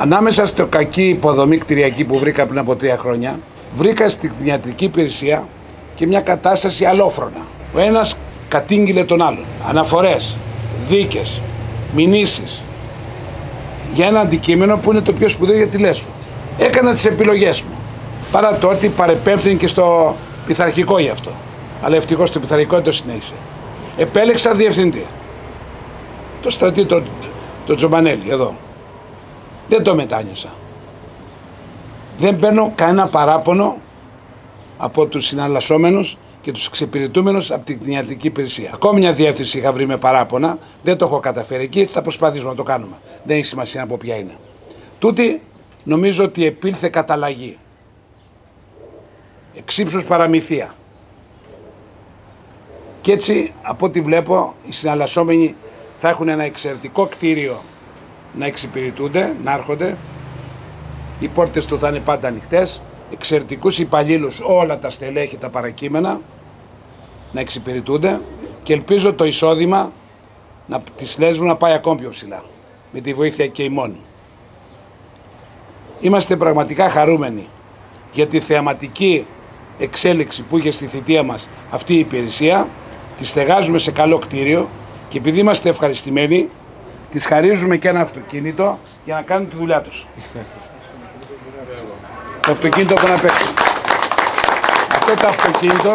Ανάμεσα στο κακή υποδομή κτηριακή που βρήκα πριν από τρία χρόνια, βρήκα στην ιατρική υπηρεσία και μια κατάσταση αλόφρονα. Ο ένας κατήγγειλε τον άλλον. Αναφορές, δίκες, μηνύσεις για ένα αντικείμενο που είναι το πιο σπουδαίο για τη Λέσβο. Έκανα τις επιλογές μου. Παρά το ότι παρεπέμφθη και στο πειθαρχικό γι' αυτό. Αλλά ευτυχώς το πειθαρχικό δεν το συνέχισε. Επέλεξα διευθυντή. Το στρατή το, το Τζομπανέλη εδώ. Δεν το μετάνιωσα. Δεν παίρνω κανένα παράπονο από τους συναλλασσόμενους και τους εξυπηρετούμενους από την κτηνιατρική υπηρεσία. Ακόμη μια διεύθυνση είχα βρει με παράπονα, δεν το έχω καταφέρει εκεί, θα προσπαθήσουμε να το κάνουμε. Δεν έχει σημασία από ποια είναι. Τούτη νομίζω ότι επήλθε καταλλαγή. Εξύψους παραμυθία. Και έτσι, από ό,τι βλέπω, οι συναλλασσόμενοι θα έχουν ένα εξαιρετικό κτίριο να εξυπηρετούνται, να έρχονται. Οι πόρτες του θα είναι πάντα ανοιχτές. Εξαιρετικούς υπαλλήλους όλα τα στελέχη, τα παρακείμενα να εξυπηρετούνται και ελπίζω το εισόδημα να τις Λέσβου να πάει ακόμη πιο ψηλά με τη βοήθεια και ημών. Είμαστε πραγματικά χαρούμενοι για τη θεαματική εξέλιξη που είχε στη θητεία μας αυτή η υπηρεσία. Τη στεγάζουμε σε καλό κτίριο και επειδή είμαστε ευχαριστημένοι, τη χαρίζουμε και ένα αυτοκίνητο για να κάνουν τη δουλειά τους. το αυτοκίνητο που να παίξει. Αυτό το αυτοκίνητο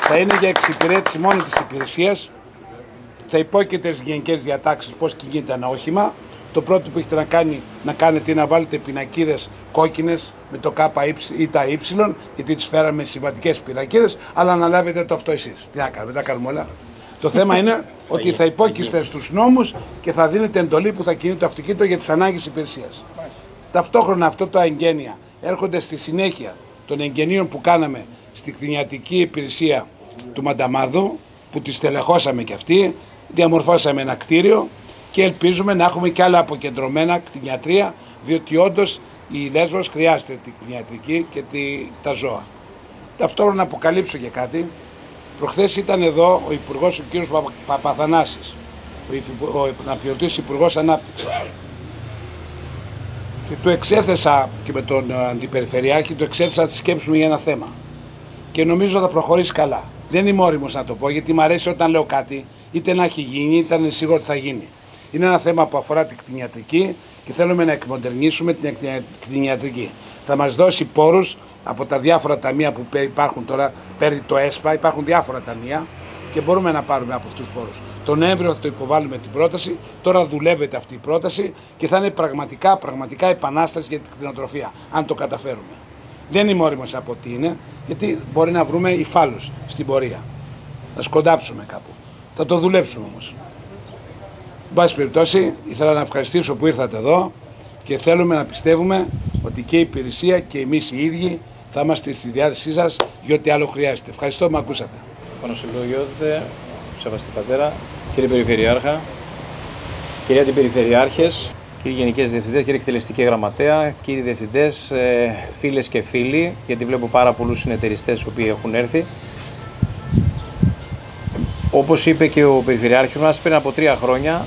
θα είναι για εξυπηρέτηση μόνο της υπηρεσίας. Θα υπόκειται στις γενικές διατάξεις πώς κινείται ένα όχημα. Το πρώτο που έχετε να, κάνει, να κάνετε είναι να βάλετε πινακίδες κόκκινες με το ΚΑ ή τα Y, γιατί τις φέραμε συμβατικές πινακίδες, αλλά αναλάβετε το αυτό εσείς. Τι να κάνουμε, τα κάνουμε όλα. Το θέμα είναι ότι θα υπόκειστε στους νόμους και θα δίνετε εντολή που θα κινεί το αυτοκίνητο για τις ανάγκες υπηρεσίας. Ταυτόχρονα αυτό το εγγένεια έρχονται στη συνέχεια των εγγενείων που κάναμε στη κτηνιατική υπηρεσία του Μανταμάδου που τη στελεχώσαμε και αυτή, διαμορφώσαμε ένα κτίριο και ελπίζουμε να έχουμε και άλλα αποκεντρωμένα κτηνιατρία διότι όντως η Λέσβος χρειάζεται την κτηνιατρική και τη, τα ζώα. Ταυτόχρονα να αποκαλύψω και κάτι. Προχθές ήταν εδώ ο Υπουργός ο κ. Παπαθανάσης, ο, ο αναπληρωτής Υπουργός Ανάπτυξης. Και του εξέθεσα και με τον Αντιπεριφερειάρχη, του εξέθεσα τη σκέψη μου για ένα θέμα. Και νομίζω θα προχωρήσει καλά. Δεν είμαι όριμος να το πω γιατί μου αρέσει όταν λέω κάτι, είτε να έχει γίνει, είτε να είναι σίγουρο ότι θα γίνει. Είναι ένα θέμα που αφορά την κτηνιατρική και θέλουμε να εκμοντερνήσουμε την κτηνιατρική. Θα μας δώσει πόρους από τα διάφορα ταμεία που υπάρχουν τώρα, παίρνει το ΕΣΠΑ, υπάρχουν διάφορα ταμεία και μπορούμε να πάρουμε από αυτούς του πόρους. Τον Νοέμβριο θα το υποβάλουμε την πρόταση. Τώρα δουλεύεται αυτή η πρόταση και θα είναι πραγματικά, πραγματικά επανάσταση για την κτηνοτροφία, αν το καταφέρουμε. Δεν είμαι όριμος από τι είναι, γιατί μπορεί να βρούμε υφάλους στην πορεία. Θα σκοντάψουμε κάπου. Θα το δουλέψουμε όμως. Εν πάση περιπτώσει, ήθελα να ευχαριστήσω που ήρθατε εδώ και θέλουμε να πιστεύουμε ότι και η υπηρεσία και εμείς οι ίδιοι θα είμαστε στη διάθεσή σας για ό,τι άλλο χρειάζεται. Ευχαριστώ που με ακούσατε. Πανοσυλλογιώδητε, Σεβαστή Πατέρα, κύριε Περιφερειάρχα, κυρία την Περιφερειάρχες, κύριοι Γενικές Διευθυντές, κύριε Εκτελεστική Γραμματέα, κύριοι Διευθυντές, ε, φίλες και φίλοι, γιατί βλέπω πάρα πολλούς συνεταιριστές οι οποίοι έχουν έρθει. Όπως είπε και ο Περιφερειάρχης μας, πριν από τρία χρόνια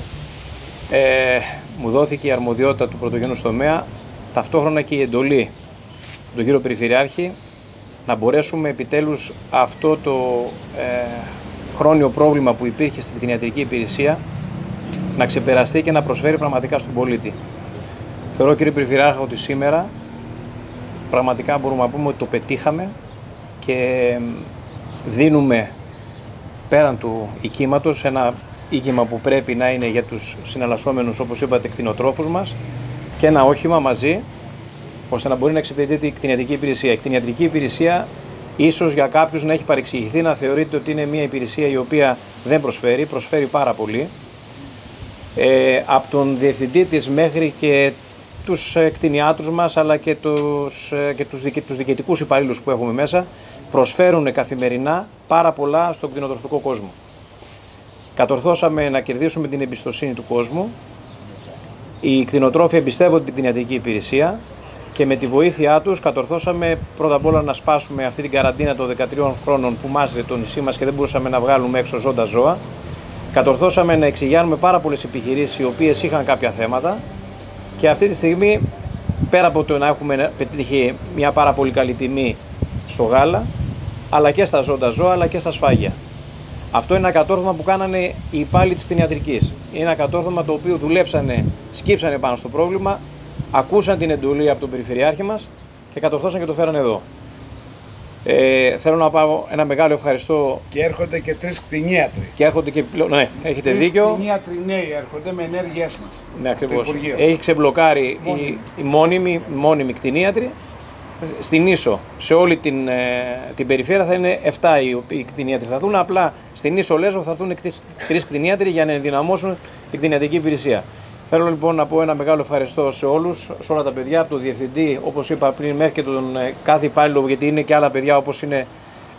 ε, μου δόθηκε η αρμοδιότητα του πρωτογενούς τομέα, ταυτόχρονα και η εντολή του κύριο Περιφερειάρχη να μπορέσουμε επιτέλους αυτό το ε, χρόνιο πρόβλημα που υπήρχε στην κτηνιατρική υπηρεσία να ξεπεραστεί και να προσφέρει πραγματικά στον πολίτη. Θεωρώ κύριε Περιφερειάρχα ότι σήμερα πραγματικά μπορούμε να πούμε ότι το πετύχαμε και δίνουμε πέραν του οικήματος ένα οίκημα που πρέπει να είναι για τους συναλλασσόμενους όπως είπατε κτηνοτρόφους μας και ένα όχημα μαζί ώστε να μπορεί να εξυπηρετεί η κτηνιατρική υπηρεσία. Η κτηνιατρική υπηρεσία ίσως για κάποιους να έχει παρεξηγηθεί, να θεωρείται ότι είναι μια υπηρεσία η οποία δεν προσφέρει, προσφέρει πάρα πολύ. Ε, από τον διευθυντή της μέχρι και τους κτηνιάτρους μας αλλά και τους, ε, και τους, δικαι, τους διοικητικούς υπαλλήλους που έχουμε μέσα προσφέρουν καθημερινά πάρα πολλά στον κτηνοτροφικό κόσμο. Κατορθώσαμε να κερδίσουμε την εμπιστοσύνη του κόσμου. Οι κτηνοτρόφοι εμπιστεύονται την κτηνιατρική υπηρεσία και με τη βοήθειά τους κατορθώσαμε πρώτα απ' όλα να σπάσουμε αυτή την καραντίνα των 13 χρόνων που μάζεται το νησί μας και δεν μπορούσαμε να βγάλουμε έξω ζώντα ζώα. Κατορθώσαμε να εξηγιάνουμε πάρα πολλές επιχειρήσεις οι οποίες είχαν κάποια θέματα Και αυτή τη στιγμή, πέρα από το να έχουμε πετύχει μια πάρα πολύ καλή τιμή στο γάλα, αλλά και στα ζώντα ζώα, αλλά και στα σφάγια. Αυτό είναι ένα κατόρθωμα που κάνανε οι υπάλληλοι της κτηνιατρικής. Είναι ένα κατόρθωμα το οποίο δουλέψανε, σκύψανε πάνω στο πρόβλημα, ακούσαν την εντολή από τον Περιφερειάρχη μας και κατορθώσαν και το φέραν εδώ. Ε, θέλω να πάω ένα μεγάλο ευχαριστώ. Και έρχονται και τρεις κτηνίατροι. Και έρχονται και. Ναι, έχετε τρεις δίκιο. Κτηνίατροι νέοι έρχονται με ενέργειές μας. Ναι, ακριβώς. Έχει ξεμπλοκάρει η, η μόνιμη, μόνιμη κτηνίατρη. Στην Ίσο, σε όλη την, ε, την περιφέρεια θα είναι 7 οι, οι κτηνίατροι. Θα έρθουν απλά στην Ίσο Λέσβο θα έρθουν τρεις κτηνίατροι για να ενδυναμώσουν την κτηνιατρική υπηρεσία. Θέλω λοιπόν να πω ένα μεγάλο ευχαριστώ σε όλους, σε όλα τα παιδιά, από τον διευθυντή, όπως είπα πριν, μέχρι και τον ε, κάθε υπάλληλο, γιατί είναι και άλλα παιδιά όπως είναι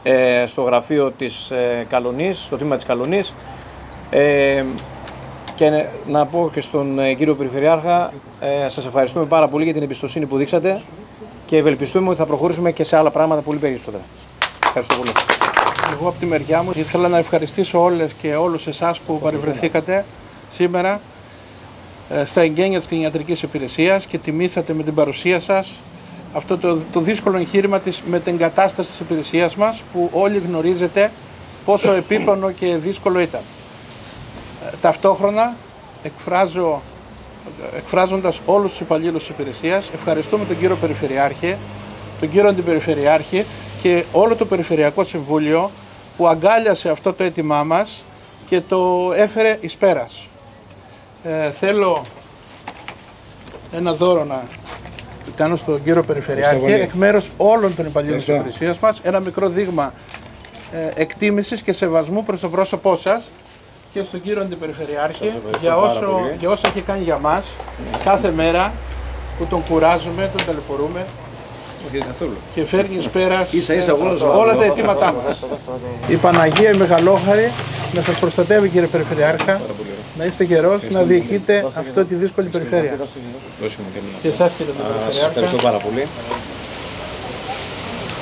ε, στο γραφείο της ε, Καλονής, στο τμήμα της Καλονής. Ε, και να πω και στον ε, κύριο Περιφερειάρχα, ε, σας ευχαριστούμε πάρα πολύ για την εμπιστοσύνη που δείξατε και ευελπιστούμε ότι θα προχωρήσουμε και σε άλλα πράγματα πολύ περισσότερα. Ευχαριστώ πολύ. Εγώ από τη μεριά μου ήθελα να ευχαριστήσω όλες και όλους εσάς που παρευρεθήκατε σήμερα ε, στα εγγένεια της κτηνιατρικής υπηρεσίας και τιμήσατε με την παρουσία σας αυτό το, το δύσκολο εγχείρημα της μετεγκατάστασης της υπηρεσίας μας που όλοι γνωρίζετε πόσο επίπονο και δύσκολο ήταν. Ε, ταυτόχρονα εκφράζω, εκφράζοντας όλους τους υπαλλήλους της υπηρεσίας ευχαριστούμε τον κύριο Περιφερειάρχη, τον κύριο Αντιπεριφερειάρχη και όλο το Περιφερειακό Συμβούλιο που αγκάλιασε αυτό το αίτημά μας και το έφερε εις πέρας. Ε, θέλω ένα δώρο να κάνω στον κύριο Περιφερειάρχη εκ μέρους όλων των υπαλλήλων της υπηρεσίας μας ένα μικρό δείγμα ε, εκτίμησης και σεβασμού προς το πρόσωπό σας και στον κύριο Αντιπεριφερειάρχη για, όσο, για όσα έχει κάνει για μας κάθε μέρα που τον κουράζουμε, τον ταλαιπωρούμε. Και φέρνει εις πέρας Ίσα, ίσα, όλα τα αιτήματά μας. Η Παναγία η Μεγαλόχαρη να σας προστατεύει κύριε Περιφερειάρχα, να είστε γερός, να διοικείτε αυτή τη δύσκολη περιφέρεια. Και εσάς κύριε Σας Περιφερειάρχα. ευχαριστώ πάρα πολύ.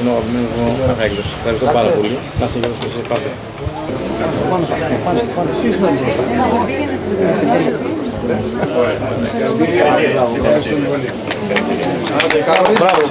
Είναι ο αγαπημένος μου Άγγελος. Ευχαριστώ πάρα πολύ. Να είσαι γερός και εσύ πάντα. Μπράβο,